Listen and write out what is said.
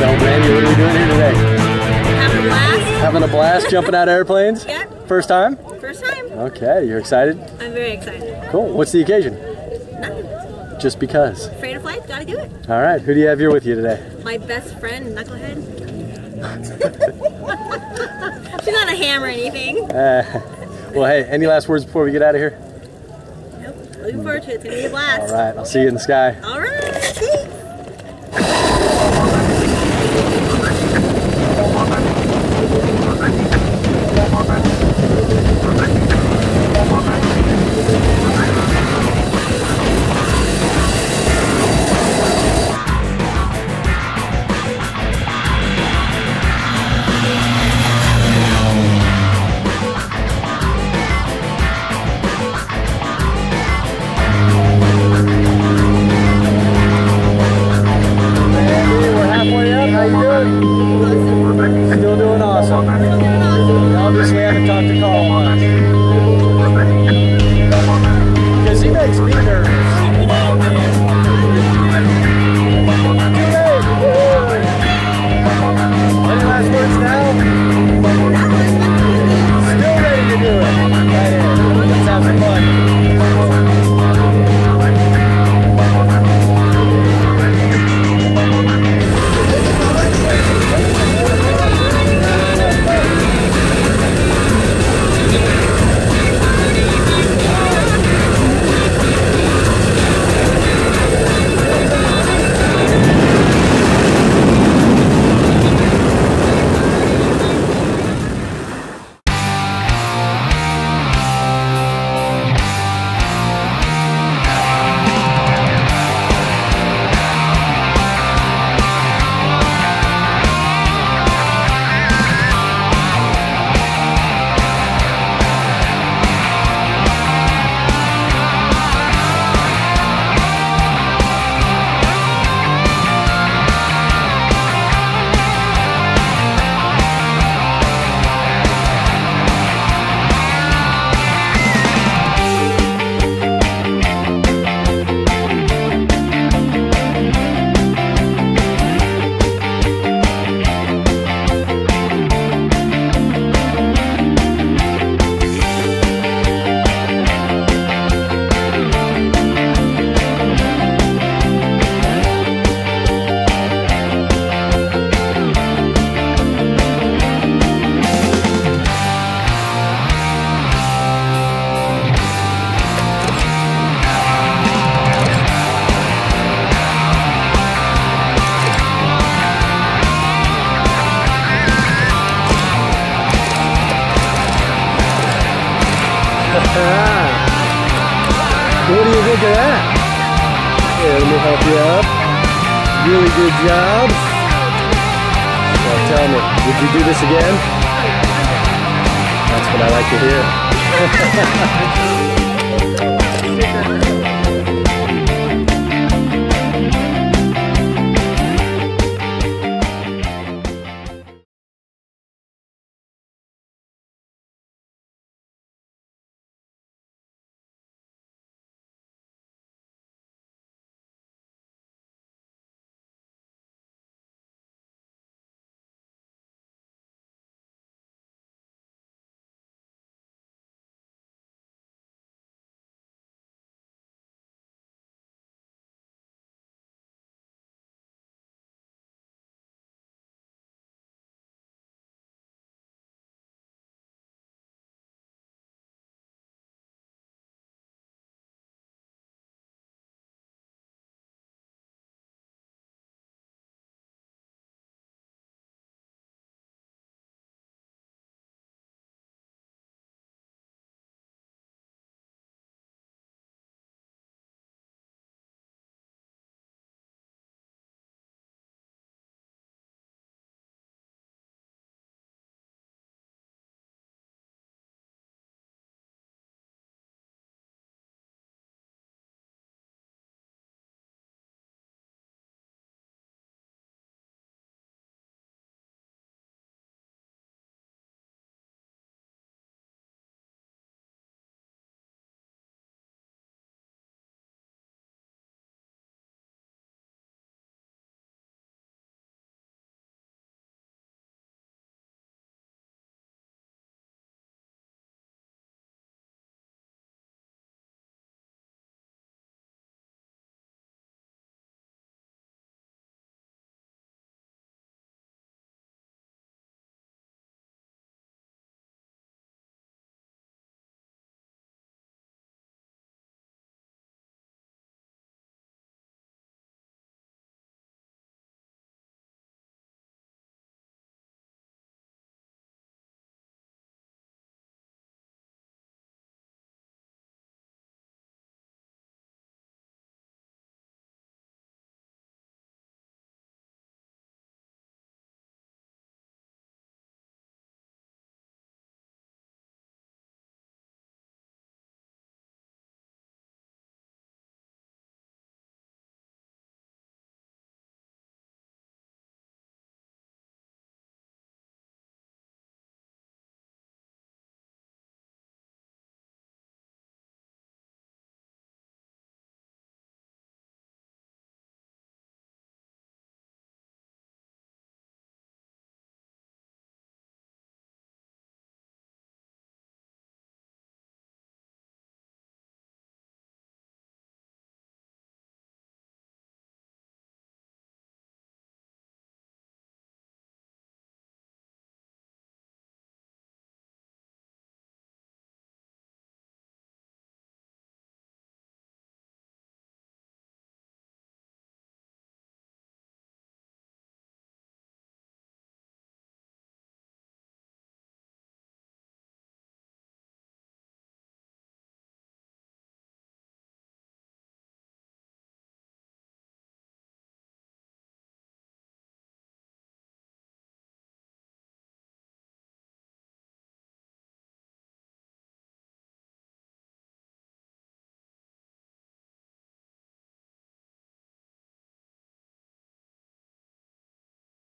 So, Brandi, what are we doing here today? Having a blast. Having a blast jumping out of airplanes? Yep. First time? First time. Okay, you're excited? I'm very excited. Cool. What's the occasion? Nothing. Just because. Afraid of flight, gotta do it. All right, who do you have here with you today? My best friend, Knucklehead. She's not a ham or anything. Uh, well, hey, any last words before we get out of here? Nope. Looking forward to it. It's gonna be a blast. All right, I'll see you in the sky. All right. Think of that? Here, let me help you up. Really good job. Now tell me, would you do this again? That's what I like to hear.